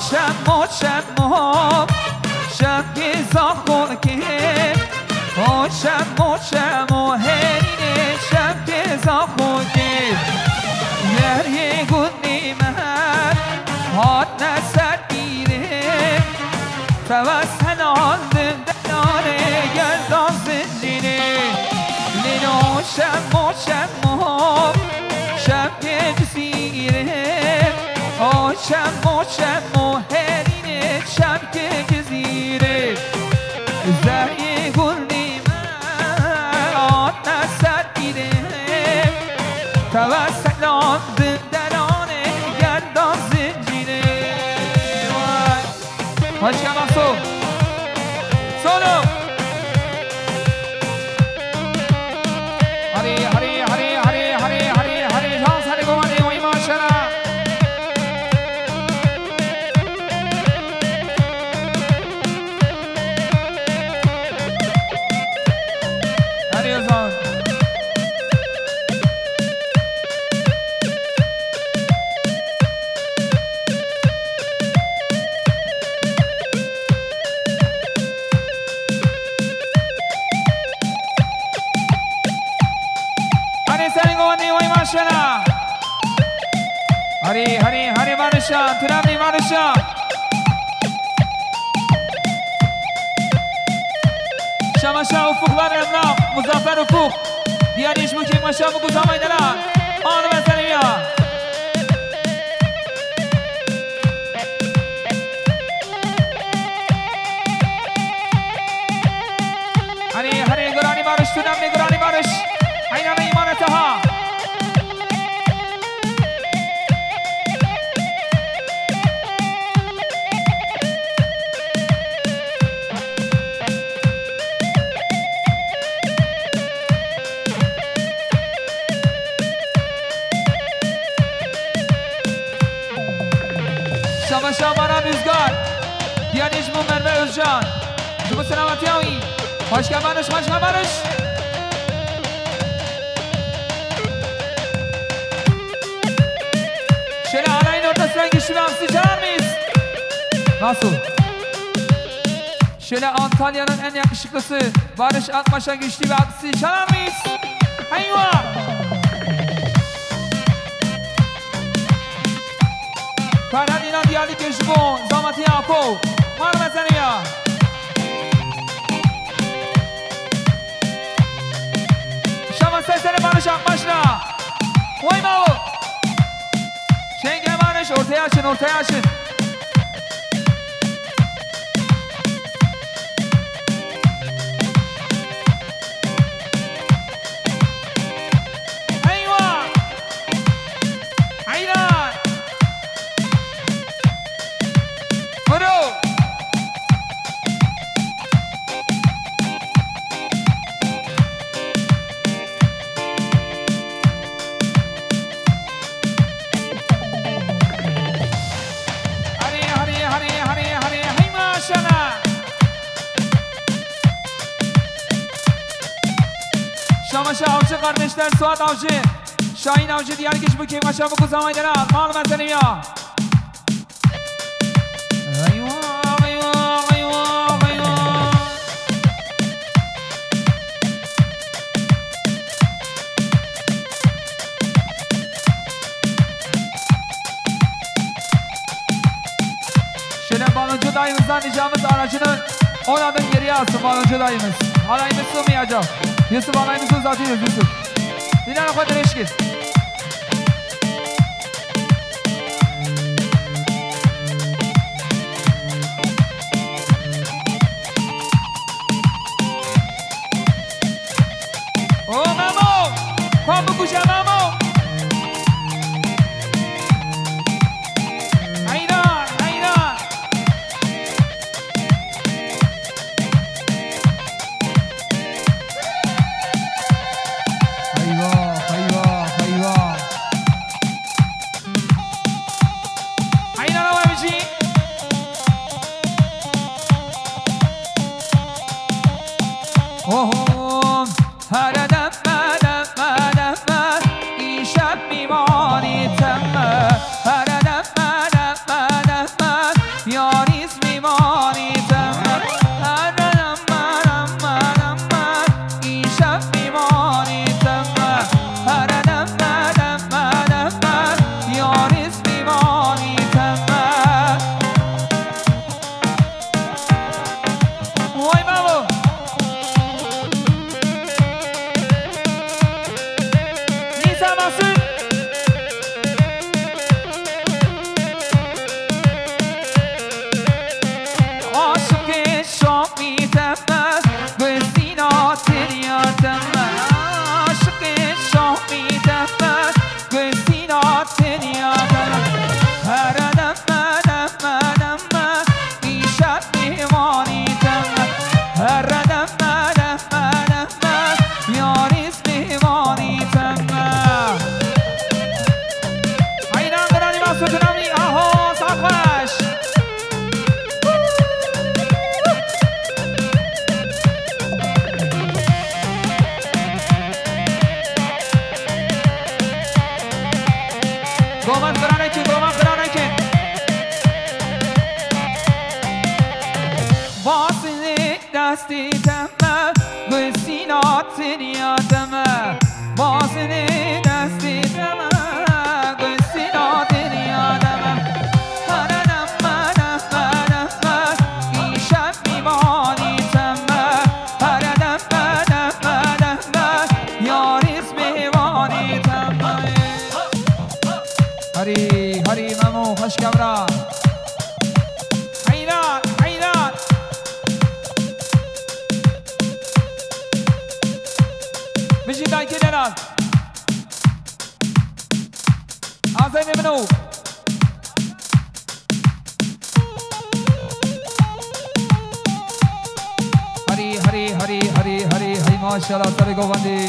شب ما شب ما. شب گزا خور که. ما شب ما شب zafer ufuk Diğer iş mükemmel şamı kuzama eder geldin Barış, geldin Barış Şöyle alayın ortasından güçlü bir hamsi çalar mıyız? Nasıl? Şöyle Antalya'nın en yakışıklısı Barış Akbaş'a güçlü bir hamsi çalar mıyız? Hayva! Ferhat İnan Diyarlı Köşkü Zamati Yapo Var Barış Akbaş'la Vay mavu Şenge Barış ortaya açın ortaya açın Kardeşler Suat Avcı Şahin Avcı diğer geç bu kim aşağı bu kuzamaydılar Mal ya eyvah eyvah eyvah Şöyle baloncu dayımızdan ricamız aracını oynadın geriye alsın baloncu dayımız. Alayımız sığmayacak. Yusuf alayımızı uzatıyoruz Yusuf. عندنا اخوات ريشكل Müziğinden kenara. Azayne Menu. Hari Hari Hari Hari Hari Hari Maşallah Tarık Ovandi.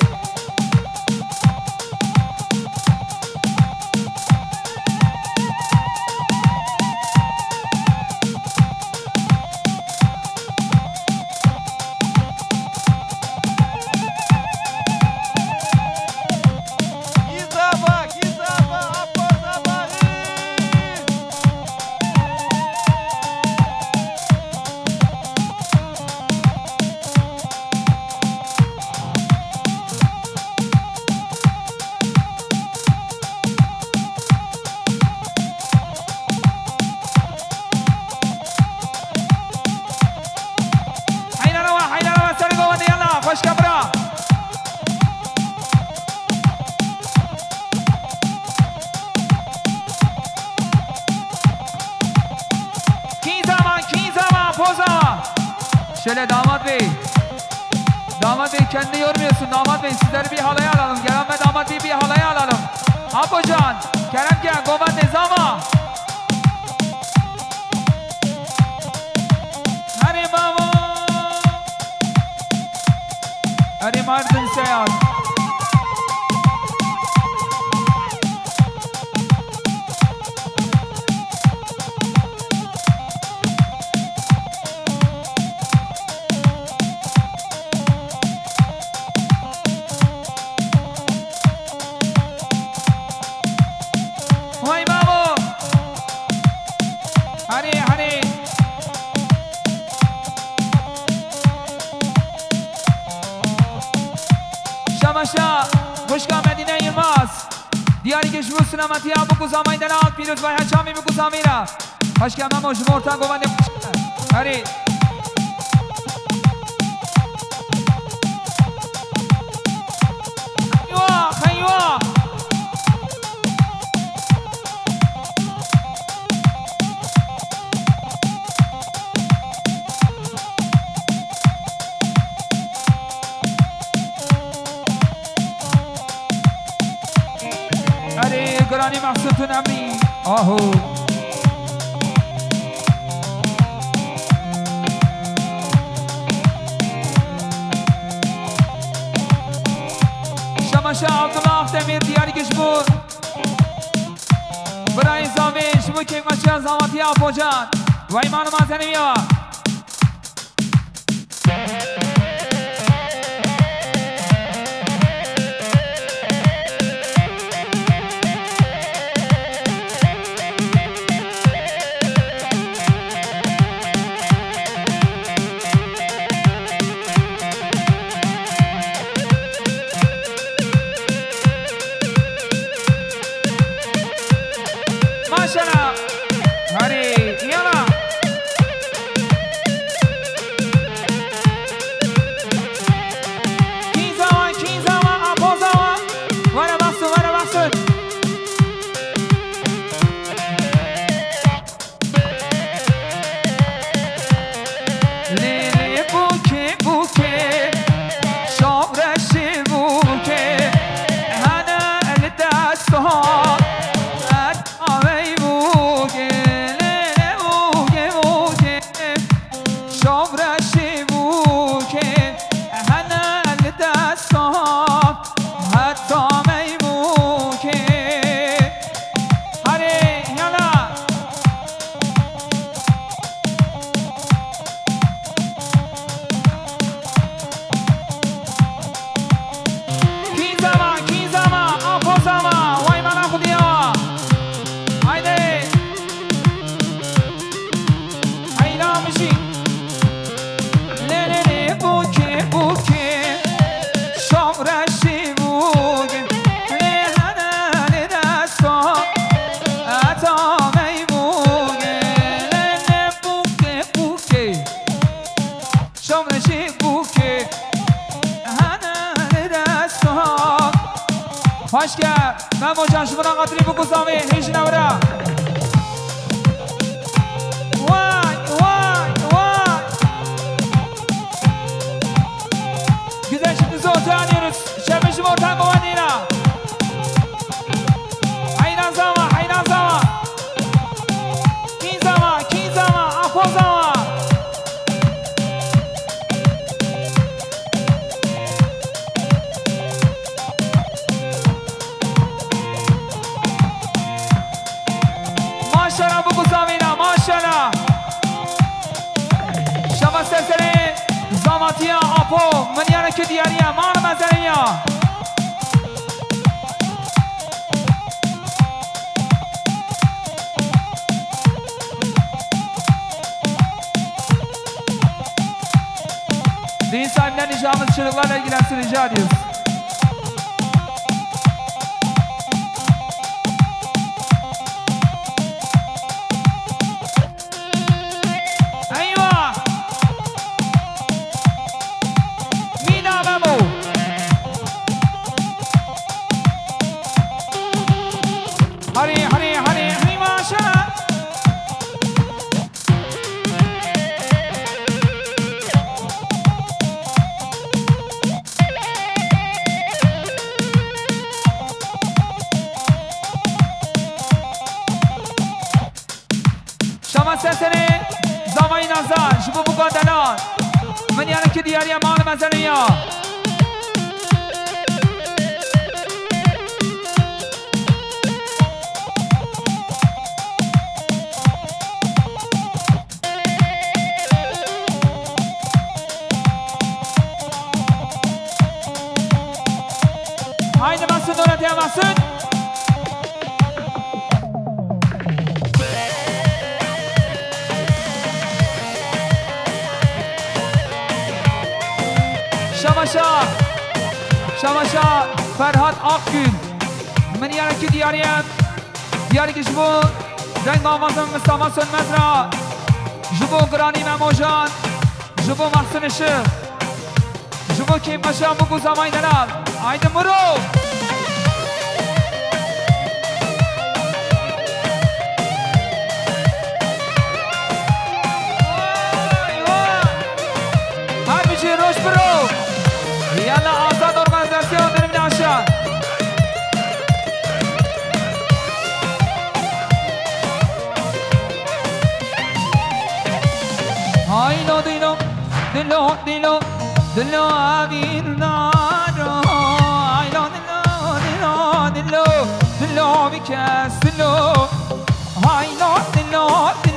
Şöyle damat bey. Damat bey kendi yormuyorsun. Damat bey sizleri bir halaya alalım. Kerem ve damat bey bir halaya alalım. Apocan Kerem gel govan ne zaman Hadi baba Hadi Mardin seyahat باشا. خوش آمدین یلماس دیاری که شروع سلامتی ها بکوز آمین دلات پیروز بای هچه هچامی بکوز آمیرا خوشگاه من همه جمهورتان گوانده هرید خیوه خیوه الله شمشاه عبدالله اختمیر دیاری کشمور برای زاویش بکنگ مشکل زامتی آفوجان و ایمان مازنی میوه 啊三零幺。Şamaşa. Şamaşa Ferhat Akgül Min yereki diyariyem Diyariki ji bo denga mazın Mustafa Sönmezra. Ji bo Granî Memojan. Ji bo Mahsin Işık. Ji bo Kêmbaşa Mugu Zamaynelal Haydi Murov dilo dilo dilo avirnaro ay lo dilo dilo dilo dilo vikas dilo ay lo dilo dilo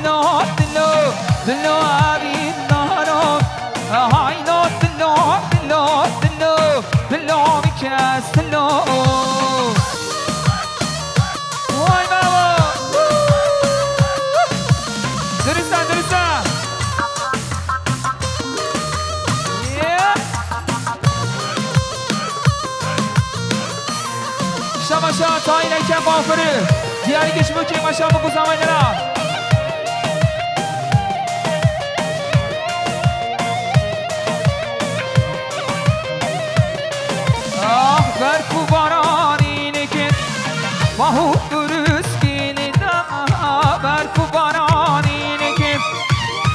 Mashallah bersama jalan. Ah, berkubaran ini kit, mahut durus kini dah. Berkubaran ini kit,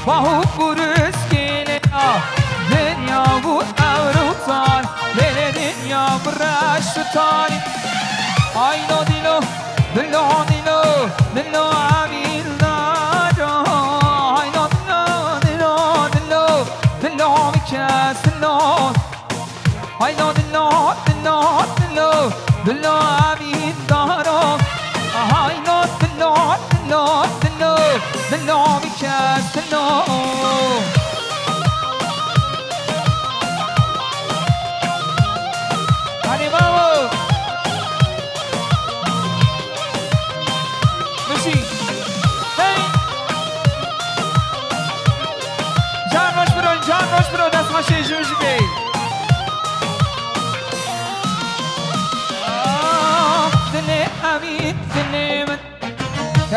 mahut durus kini dah. Dünya bu Avrupa'dan, beni dünya bırak şu tani. Aynı dilo, dilo. the law because the law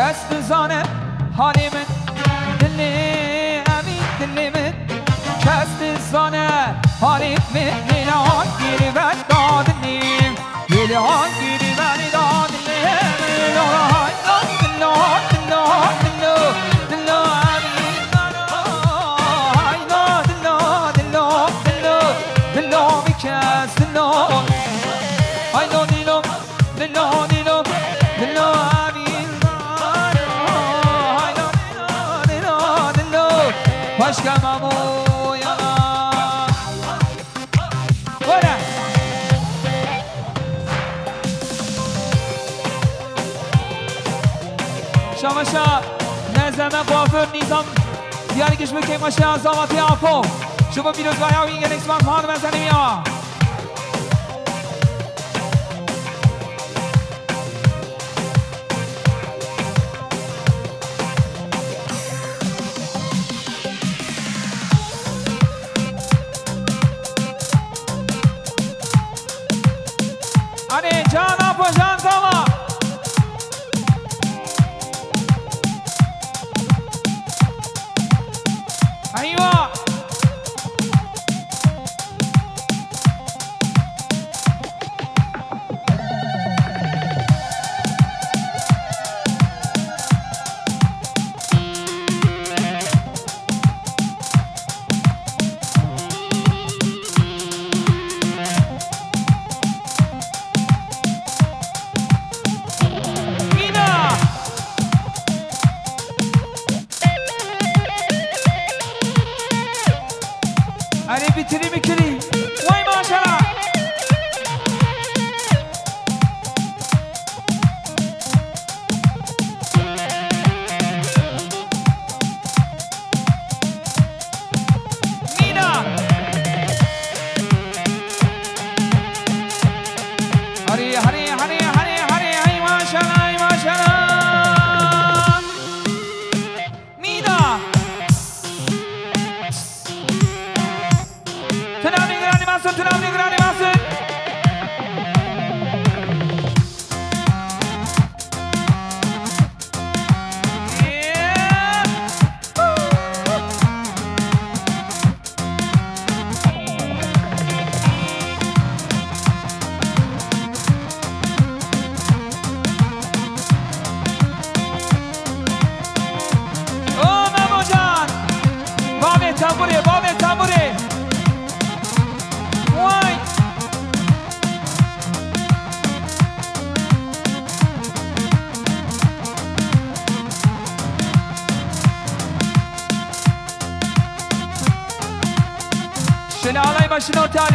Kast zane hali min Dili amin dili min Kast zane hali min ましてあざまてあこうしょぼみるがやみげねすまんまはるめさにみや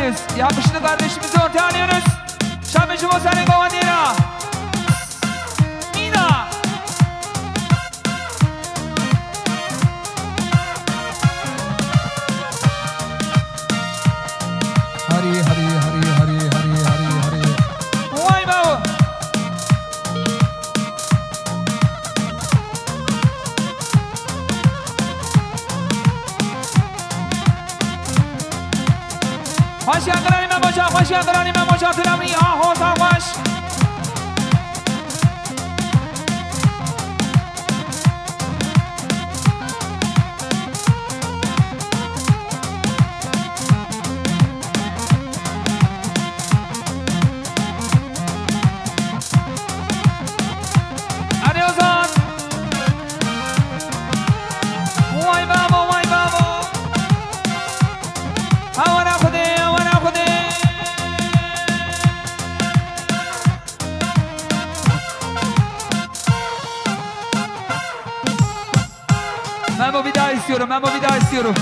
alıyoruz. Yakışını kardeşimizi ortaya alıyoruz. Şamicim o senin istiyorum, Memo bir daha istiyorum.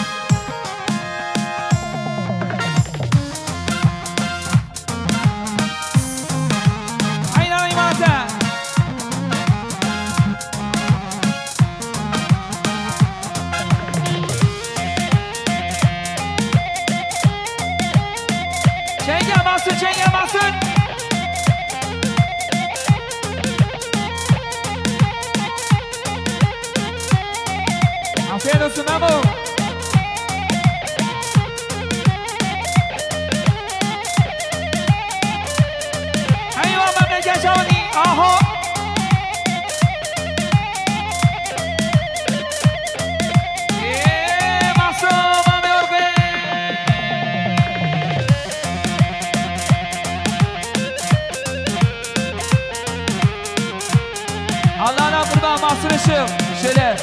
Mahsun Işık. Şöyle.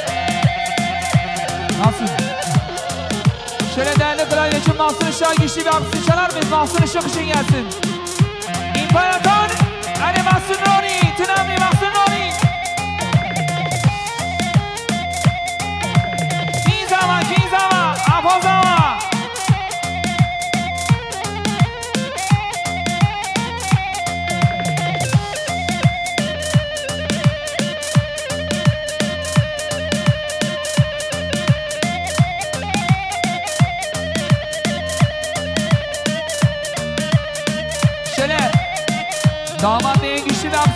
Nasıl? Şöyle değerli kraliçem Mahsun Işık'a güçlü bir alkış çalar mıyız? Mahsun Işık için gelsin. İmparator Ali Mahsun Nuri. Tınami Mahsun Nuri. İyi zaman, iyi zaman.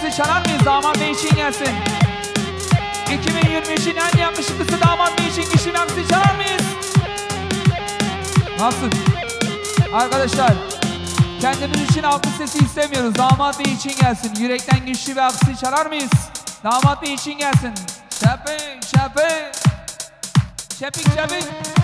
Alkışı çalar mıyız? Damat Bey için gelsin. 2023'ün en yakışıklısı damat Bey için bir alkışı çalar mıyız? Nasıl? Arkadaşlar kendimiz için alkış sesi istemiyoruz. Damat Bey için gelsin. Yürekten güçlü bir alkış çalar mıyız? Damat Bey için gelsin. Şapik, şapik. Şapik, şapik.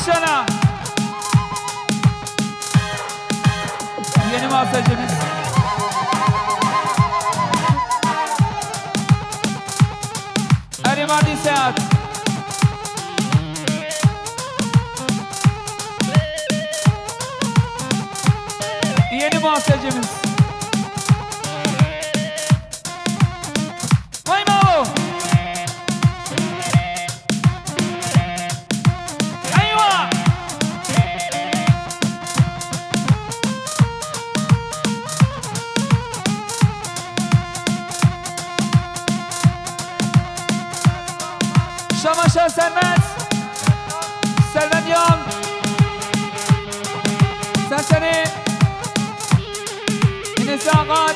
Maşallah. Yeni masajımız. Erimadi Seyahat. Yeni masajımız. سراسر این ساقات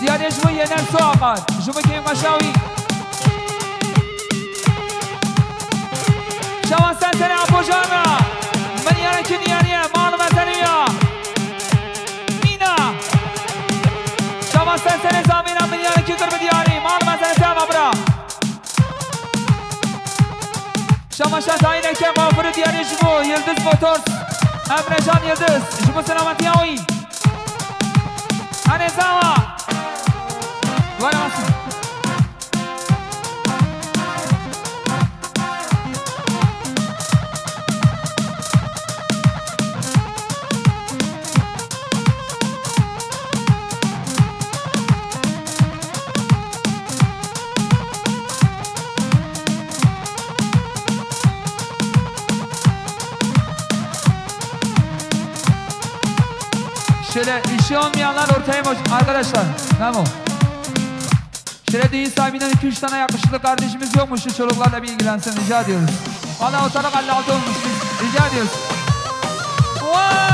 زیادش مو یه نم ساقات شما که این قشاوی. شما سراسر جارا من که دیاریه مال وطنی یا مینا. شما سنتن زامینا من یارا که در بدیاری. مال وطنی سم برا شما شد آینه که ما دیاریش بو یلدز motor. Abre Johnny Deus, și você não ne-am atiaui. Anezawa! Doar am. Şöyle işi olmayanlar ortaya boş. Arkadaşlar tamam. Şöyle düğün sahibinden 2-3 tane yakışıklı kardeşimiz yokmuş şu çocuklarla bir ilgilensin rica ediyoruz. Valla ortalık 56 olmuş rica ediyoruz. Vay!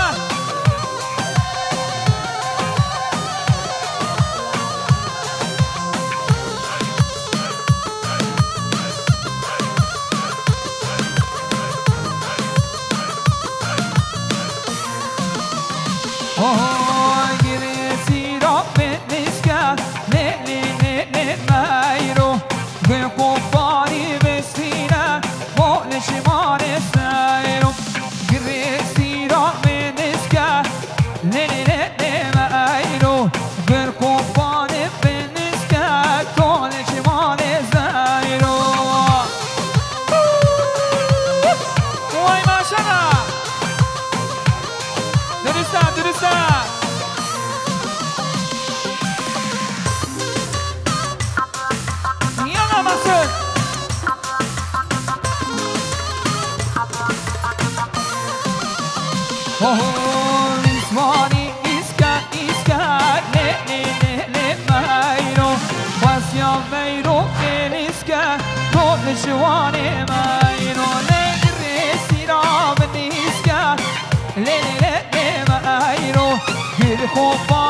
Của.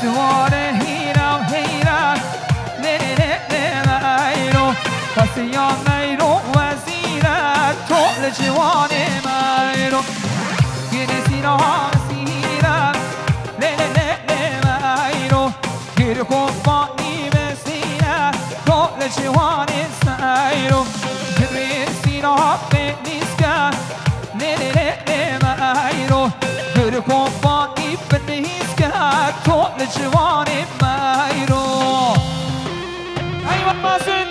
それひらひらねれれないの忘れないの忘れとれじわねまいのげれしのしらねれれないのげるこぼにめしらとれじわねさいのげれしのべにすかねれれないのげるこぼ کل جوان من رو ایوان مازن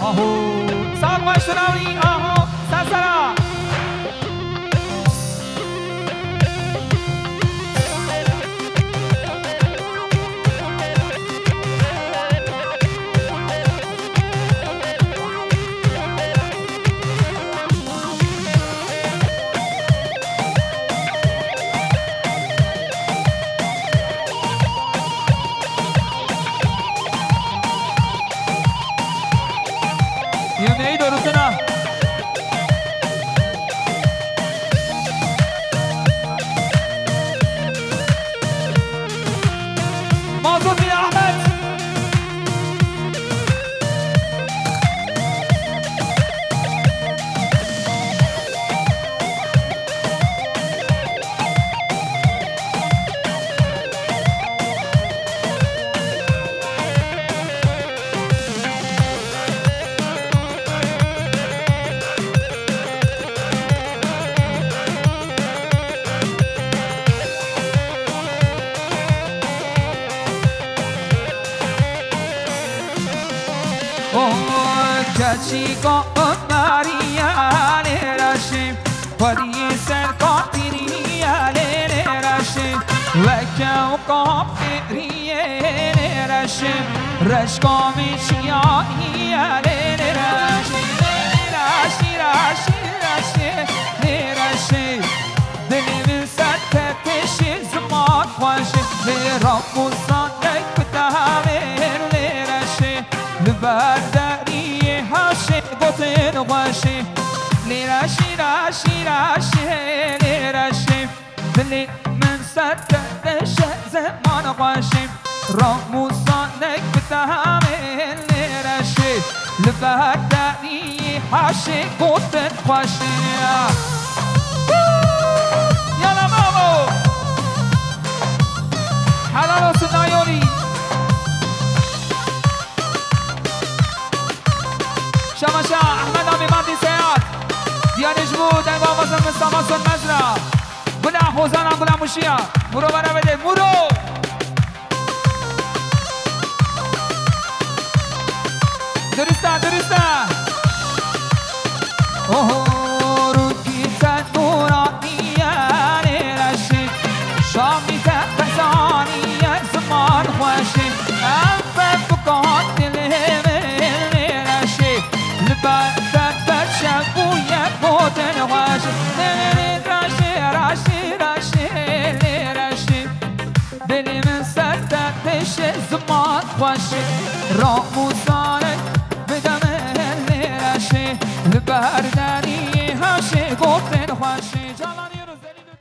آهو ساق وشتراوی آهو Rush, come in, she are here. وداري هاشي قطن غاشي لراشي راشي راشي لراشي بلي من سد دشة زمان غاشي رغم صانك بتهامل لراشي لبداري هاشي قطن غاشي يلا آه. ماما گلم موشیا مورو برا بده مورو درستا درستا اوه خوش را دمه بدم به بردنی هاشه. گفتن